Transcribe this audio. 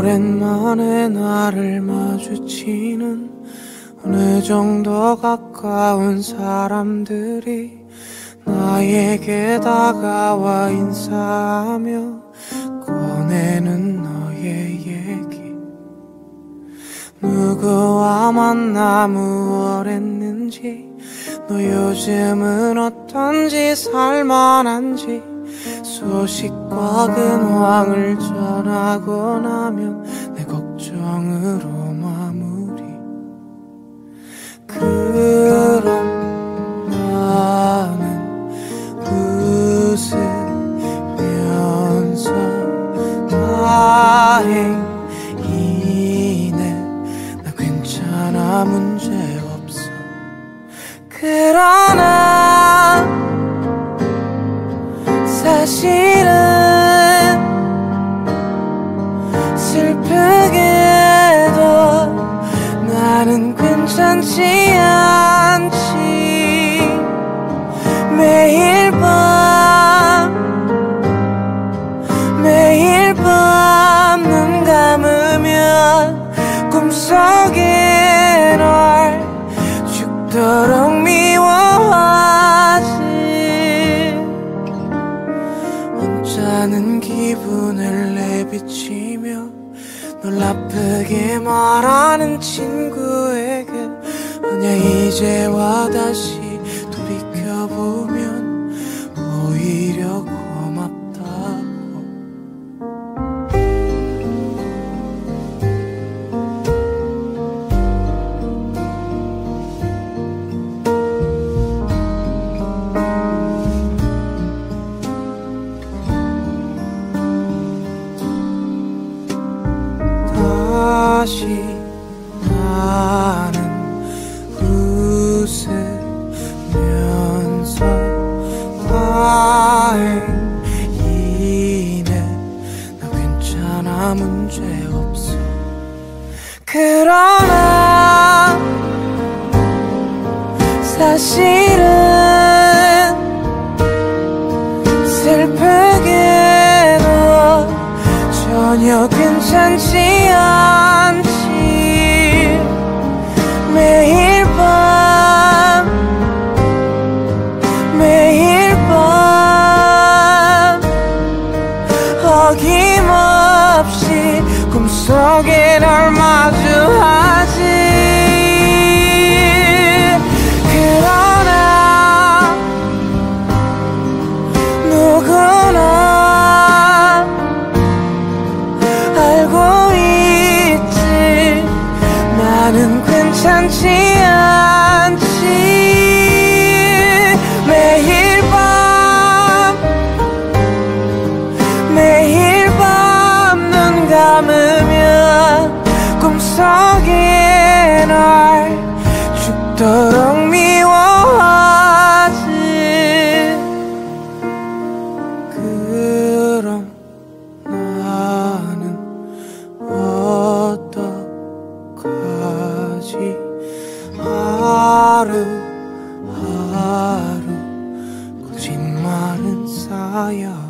오랜만에 나를 마주치는 어느 정도 가까운 사람들이 나에게 다가와 인사하며 꺼내는 너의 얘기. 누구와 만나 무얼했는지 너 요즘은 어떤지 살만한지 소식과 근황을 전하고 나면 내 걱정으로 마무리. 그럼 나는 웃으면서 다행이네 나 괜찮아 문제없어. 그러나 사실은 슬프게도 나는 괜찮지 널 아프게 말하는 친구에게 아냐 이제와 다시 다시 나는 웃으면서 다행이네 나 괜찮아 문제 없어. 그러나 사실은 슬프게도 전혀 괜찮지 않지 나는 괜찮지 않지 하루 하루 거짓말은 쌓여